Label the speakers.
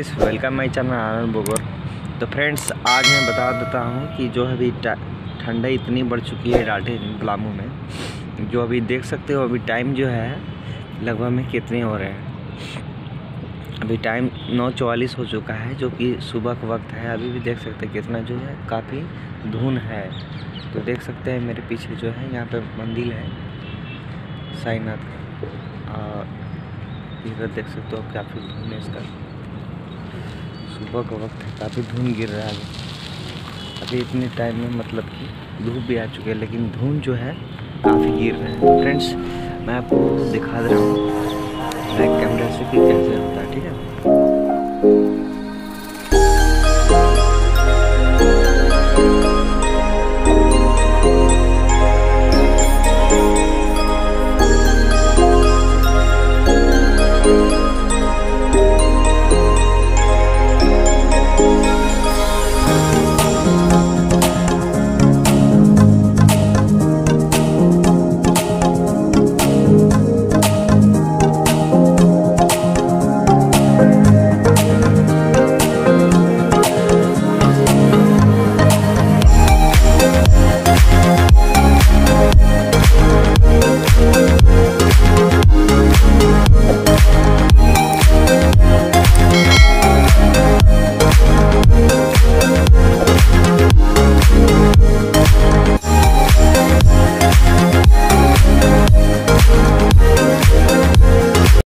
Speaker 1: Guys welcome my channel Anand Bogar तो friends आज मैं बता देता हूँ कि जो अभी ठंडाई इतनी बढ़ चुकी है डाटे पलामू में, जो अभी देख सकते हो, अभी टाइम जो है, लगभग में कितने हो रहे हैं। अभी टाइम नौ चवालीस हो चुका है, जो कि सुबह का वक्त है। अभी भी देख सकते हैं कितना जो है, काफ़ी धुन है। तो देख सकते हैं मेरे पीछे जो है, यहाँ पे मंदिर है, साईनाथ। का और इधर देख सकते हो काफ़ी धुन है इसका। सुबह का वक्त है, काफ़ी धुंध गिर रहा है। अभी इतने टाइम में मतलब कि धूप भी आ चुकी है, लेकिन धुंध जो है, काफ़ी गिर रहा है। फ्रेंड्स मैं आपको दिखा दे रहा हूँ बैक कैमरा से कि कैसे होता है, ठीक है?